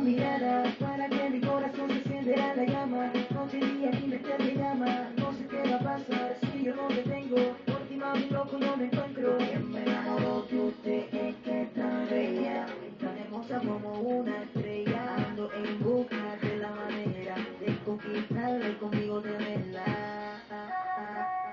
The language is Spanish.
mirada para que mi corazón se encienda la llama. Noche y día aquí me llama. No sé qué va a pasar si yo no te tengo. Porque mami loco no me encuentro. ¿Quién me enamoró de usted es que es tan bella, tan hermosa como una estrella. Ando en busca de la manera de conquistarle conmigo de verdad.